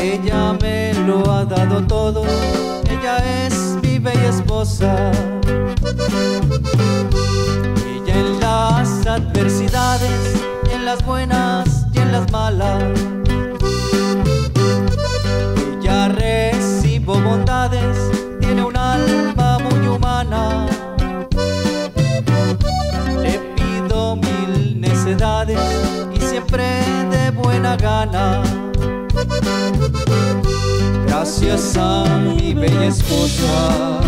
Ella me lo ha dado todo, ella es mi bella esposa. Ella en las adversidades, en las buenas y en las malas. Gracias a mi bella esposa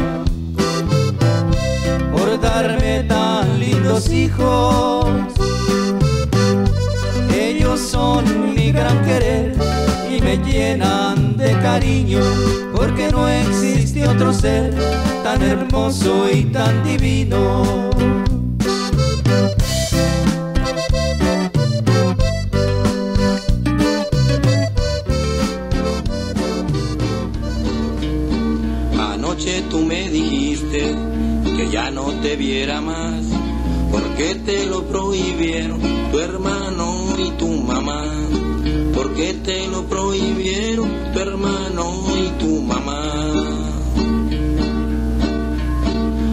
por darme tan lindos hijos. Ellos son mi gran querer y me llenan de cariño porque no existe otro ser tan hermoso y tan divino. Anoche tú me dijiste que ya no te viera más, porque te lo prohibieron tu hermano y tu mamá. Porque te lo prohibieron tu hermano y tu mamá.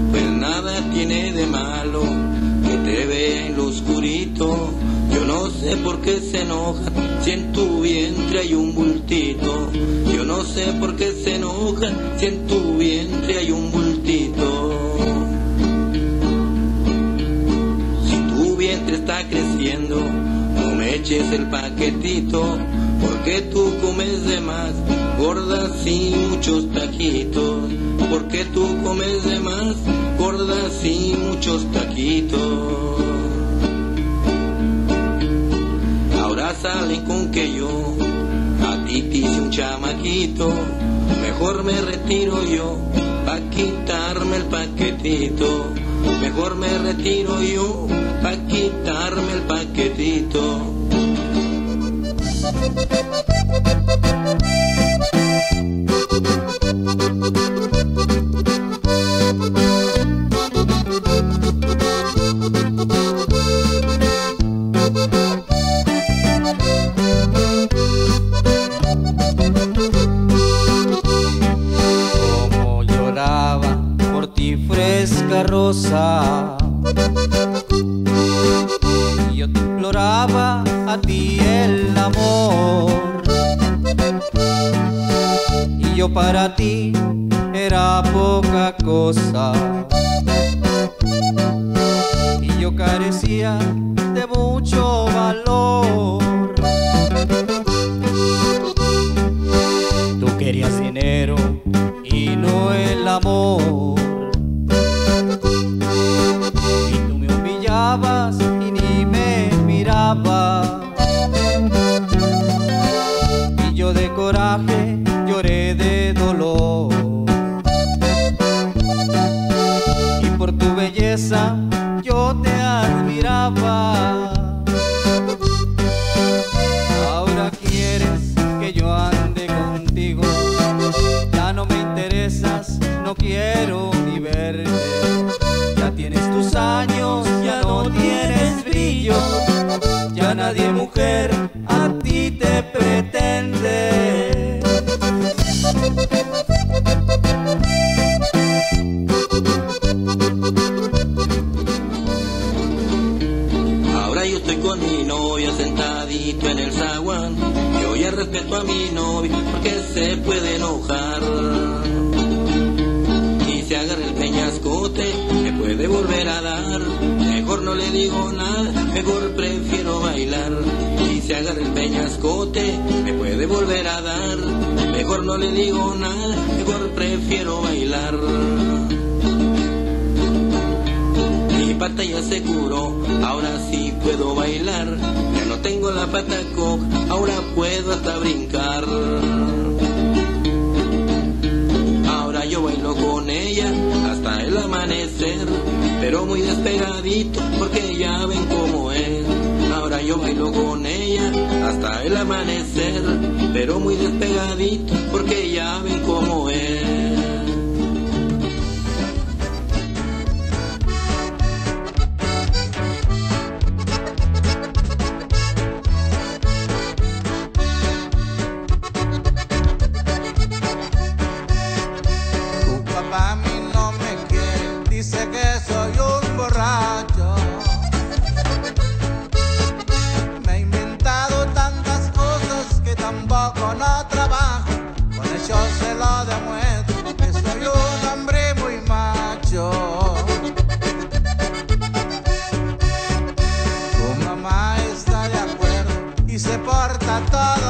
Pues nada tiene de malo que te vea en lo oscurito. Yo no sé por qué se enojan si en tu vientre hay un bultito. Qué se enojan si en tu vientre hay un bultito. Si tu vientre está creciendo, no me eches el paquetito, porque tú comes de más, gordas y muchos taquitos. Porque tú comes de más, gordas y muchos taquitos. Ahora salen con que yo a ti te hice un chamaquito. Mejor me retiro yo pa' quitarme el paquetito. Mejor me retiro yo pa' quitarme el paquetito. Y yo te imploraba a ti el amor. Y yo para ti era poca cosa. Y yo carecía de mucho valor. Coraje lloré de dolor. Y por tu belleza yo te admiraba. Ahora quieres que yo ande contigo. Ya no me interesas, no quiero el zaguán. Yo ya respeto a mi novia porque se puede enojar. Y se agarra el peñascote, me puede volver a dar. Mejor no le digo nada, mejor prefiero bailar. Y se agarra el peñascote, me puede volver a dar. Mejor no le digo nada, mejor prefiero bailar. Mi pata ya se ahora sí puedo bailar. Ya no tengo la pata coja, ahora puedo hasta brincar. Ahora yo bailo con ella hasta el amanecer, pero muy despegadito porque ya ven cómo es. Ahora yo bailo con ella hasta el amanecer, pero muy despegadito porque ya ven cómo es. se porta todo.